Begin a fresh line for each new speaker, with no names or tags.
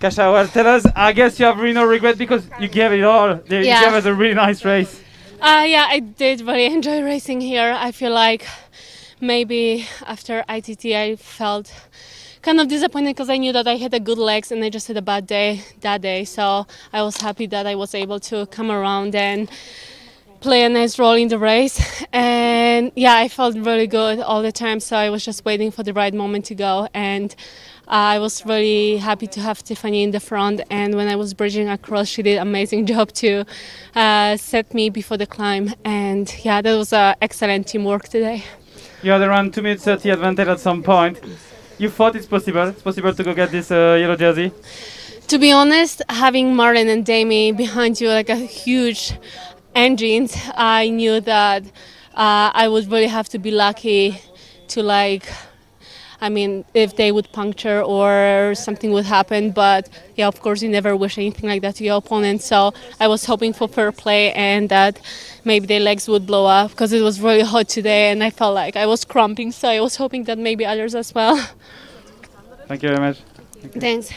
Kasia, well, tell us. I guess you have really no regret because you gave it all. You
Yeah.
gave us a really nice race.
Uh, yeah, I did really enjoy racing here. I feel like maybe after ITT I felt kind of disappointed because I knew that I had a good legs and I just had a bad day that day. So I was happy that I was able to come around and play a nice role in the race. And yeah, I felt really good all the time. So I was just waiting for the right moment to go. And uh, I was really happy to have Tiffany in the front. And when I was bridging across, she did an amazing job to uh, set me before the climb. And yeah, that was uh, excellent teamwork today.
You had around 2 minutes 30 advantage at some point. You thought it's possible. It's possible to go get this uh, yellow jersey.
To be honest, having Marlen and Demi behind you like a huge engines, I knew that uh, I would really have to be lucky to like. I mean, if they would puncture or something would happen, but yeah, of course, you never wish anything like that to your opponent. So I was hoping for fair play and that maybe their legs would blow up because it was really hot today and I felt like I was cramping. So I was hoping that maybe others as well.
Thank you very much.
Thanks.